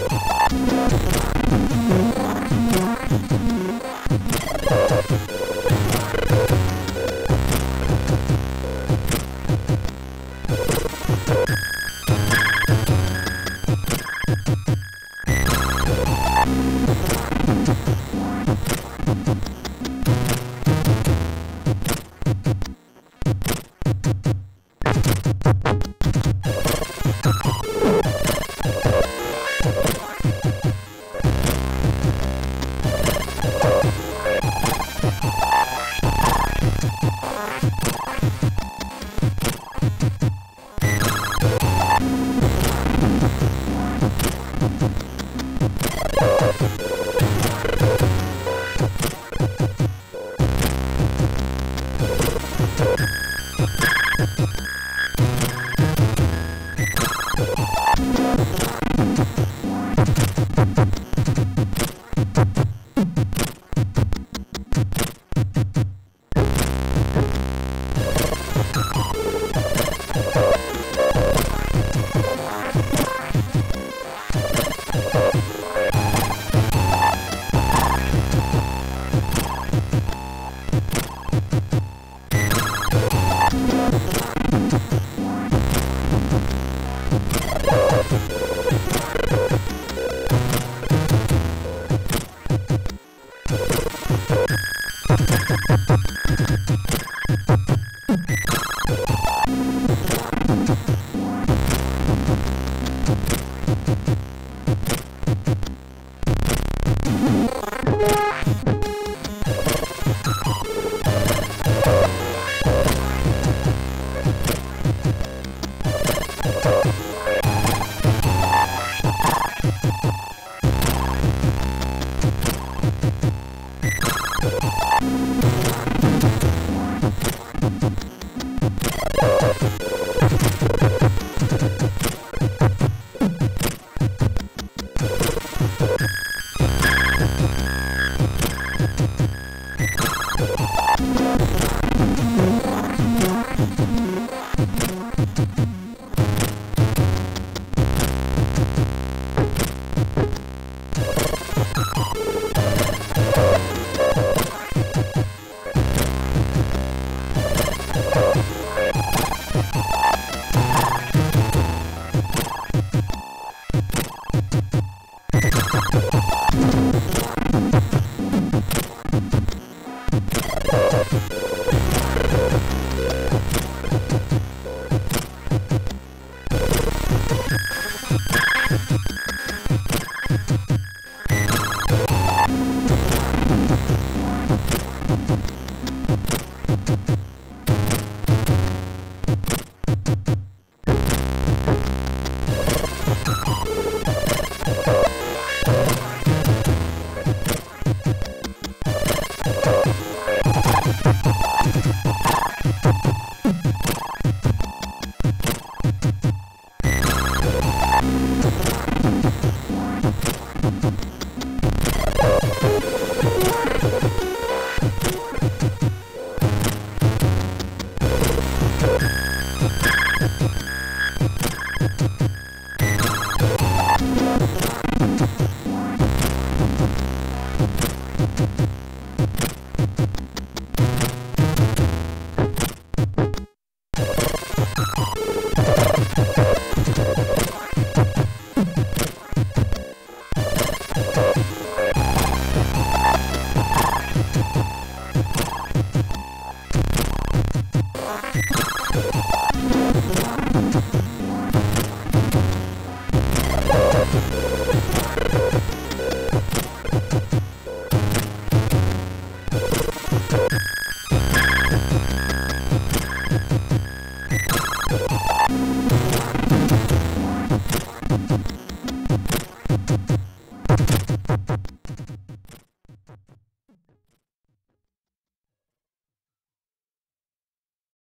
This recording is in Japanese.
Música Yeah. you Yeah.